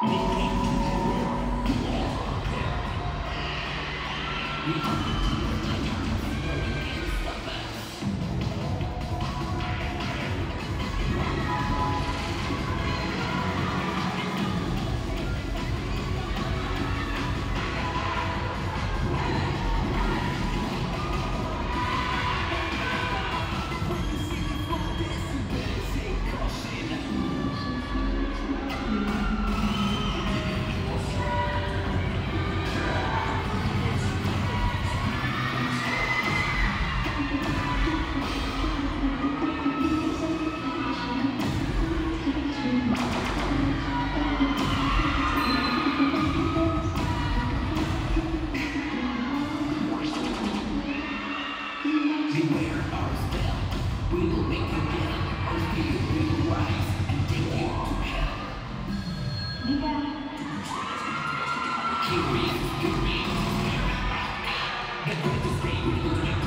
Thank you. Thank you.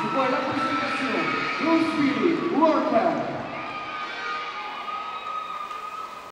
su quella qualificazione. Rusty Workout.